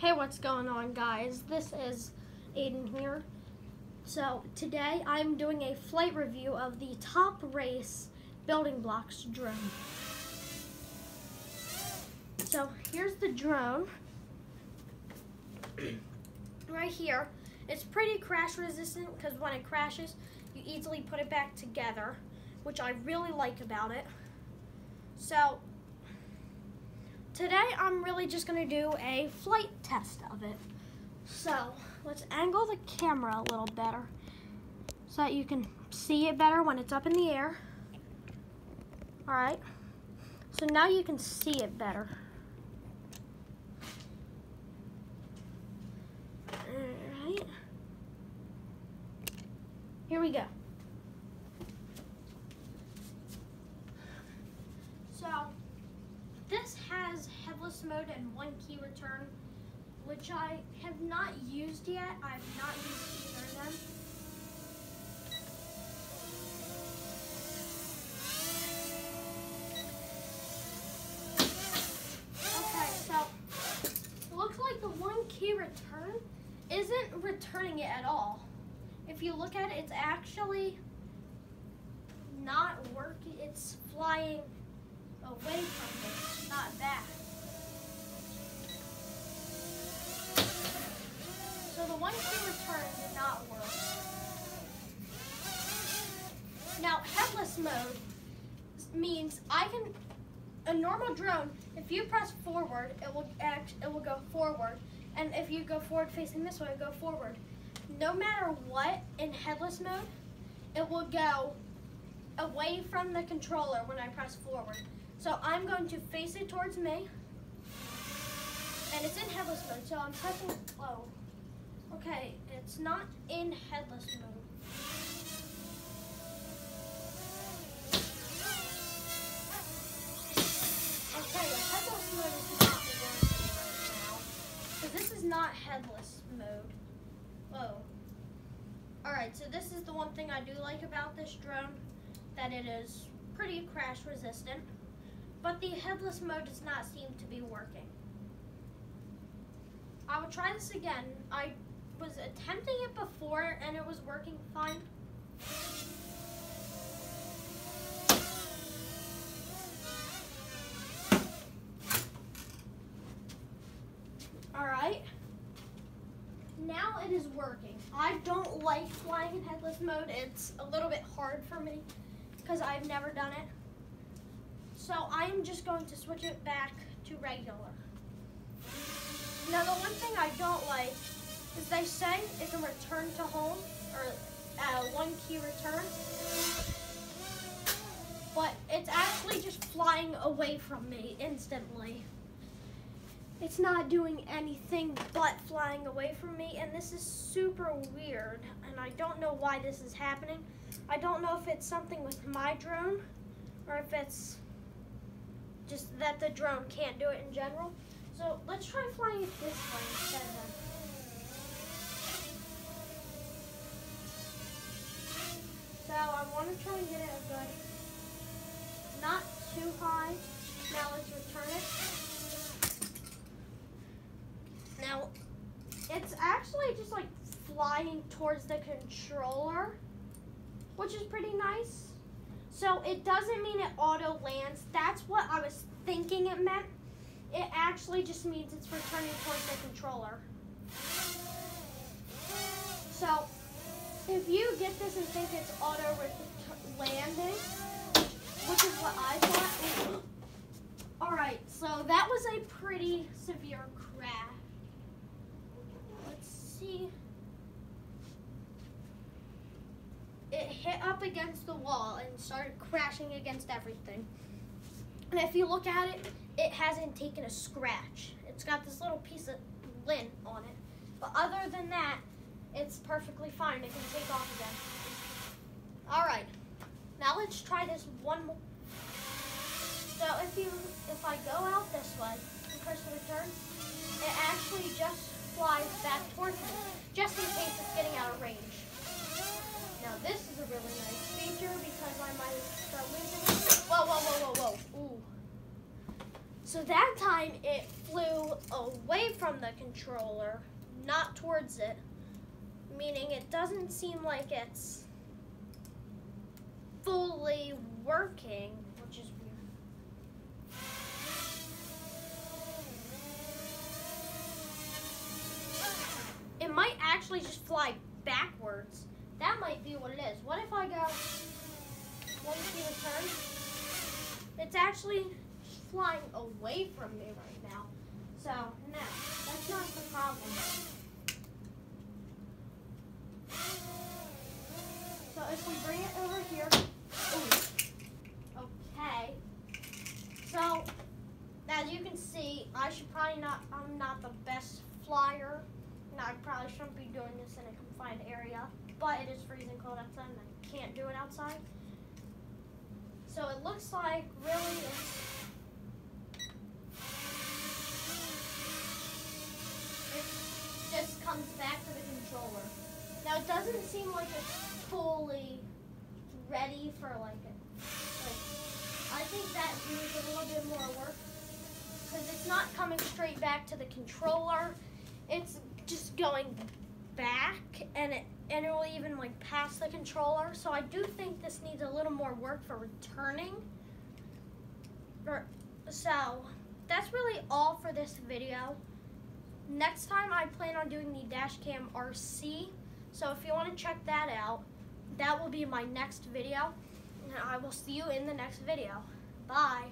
Hey, what's going on, guys? This is Aidan here. So, today I'm doing a flight review of the Top Race Building Blocks drone. So, here's the drone. right here. It's pretty crash resistant because when it crashes, you easily put it back together, which I really like about it. So, today I'm really just to do a flight test of it. So, let's angle the camera a little better so that you can see it better when it's up in the air. Alright, so now you can see it better. Alright, here we go. So, this has headless mode and one key return, which I have not used yet. I've not used either of them. Okay, so it looks like the one key return isn't returning it at all. If you look at it, it's actually not working. It's flying away from it, not back. So the one key return did not work. Now headless mode means I can a normal drone, if you press forward, it will act it will go forward. And if you go forward facing this way, go forward. No matter what in headless mode, it will go away from the controller when I press forward. So I'm going to face it towards me. And it's in headless mode, so I'm pressing, oh. Okay, it's not in headless mode. Okay, headless mode is not working right now. So this is not headless mode. Whoa. Alright, so this is the one thing I do like about this drone, that it is pretty crash resistant. But the headless mode does not seem to be working. I will try this again. I was attempting it before and it was working fine. Alright. Now it is working. I don't like flying in headless mode. It's a little bit hard for me because I've never done it. So I'm just going to switch it back to regular. Now the one thing I don't like is they say it can return to home or uh, one key return, but it's actually just flying away from me instantly. It's not doing anything but flying away from me, and this is super weird, and I don't know why this is happening. I don't know if it's something with my drone, or if it's just that the drone can't do it in general. So let's try flying it this way instead then. So I want to try and get it a good, not too high. Now let's return it. Now, it's actually just like flying towards the controller, which is pretty nice. So it doesn't mean it auto lands. That's what I was thinking it meant. It actually just means it's returning towards the controller. So if you get this and think it's auto landing, which is what I thought. All right, so that was a pretty severe crash. Let's see. Up against the wall and started crashing against everything. And if you look at it, it hasn't taken a scratch. It's got this little piece of lint on it. But other than that, it's perfectly fine. It can take off again. All right, now let's try this one more. So if you, if I go out this way the return, it actually just flies back towards me, just in case it's getting out of range. Now this really nice feature because I might start losing it. Whoa, whoa, whoa, whoa, whoa. Ooh. So that time it flew away from the controller, not towards it, meaning it doesn't seem like it's fully working, which is weird. It might actually just fly backwards. That might be what it is. What if I go, me see turn? It's actually flying away from me right now. So, no, that's not the problem. So if we bring it over here, ooh, okay. So, as you can see, I should probably not, I'm not the best flyer. And I probably shouldn't be doing this in a confined area, but it is freezing cold outside and I can't do it outside. So it looks like really it's it just comes back to the controller. Now it doesn't seem like it's fully ready for like it. Like, I think that needs a little bit more work because it's not coming straight back to the controller. It's just going back and it and it will even like pass the controller. So I do think this needs a little more work for returning. So that's really all for this video. Next time I plan on doing the Dashcam RC. So if you want to check that out, that will be my next video. And I will see you in the next video. Bye.